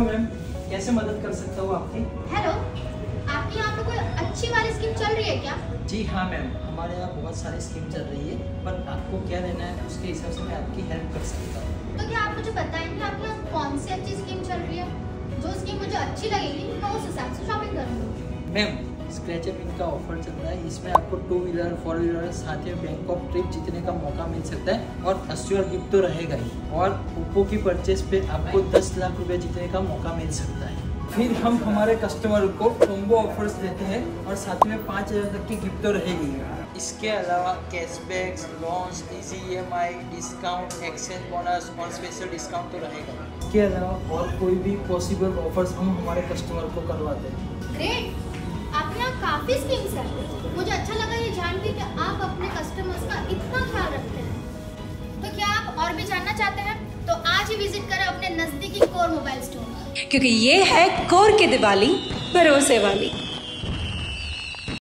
कैसे मदद कर सकता हूँ आपकी? हेलो आपके यहाँ पे कोई अच्छी वाली स्कीम चल रही है क्या? जी हाँ मैम हमारे यहाँ बहुत सारी स्कीम चल रही है पर आपको क्या लेना है उसके हिसाब से मैं आपकी हेल्प कर सकता हूँ। तो क्या आप मुझे बताएँगे आपके यहाँ कौन सी अच्छी स्कीम चल रही है? जो स्कीम मुझे अच्छी लगेगी मैं उस हिसाब से शॉपिंग करूँगी। मैम स्क्रैच अप इनका ऑफ़र चल रहा है। इसमें आपको टू व्हीलर फोर व्हीलर साथ ही बैंक ऑफ़ ट्रिप जीतने का मौका मिल सकता है और अस्योर गिफ्ट तो रहेगा ही। और ओप्पो की परचेज पे आपको 10 लाख रुपए जीतने का मौका मिल सकता है। फिर हम हमारे कस्टमर को कॉम्बो ऑफर्स देते हैं और साथ में पाँच हज़ार तक की गिफ्ट तो रहेगी। इसके अलावा cashbacks loans easy E M I discount exchange bonus और स्पेशल डिस्काउंट तो रहेगा। इसके अलावा और कोई भी पॉसिबल ऑफर्स हम हमारे कस्टमर को करवाते हैं। आपके यहाँ काफ़ी स्कीम्स हैं। मुझे अच्छा लगा ये जान के कि आप अपने कस्टमर्स का इतना ख्याल रखते हैं। तो क्या आप और भी जानना चाहते हैं? तो आज ही विज़िट करें अपने नजदीकी कोर मोबाइल स्टोर क्योंकि ये है कोर की दिवाली, भरोसे वाली।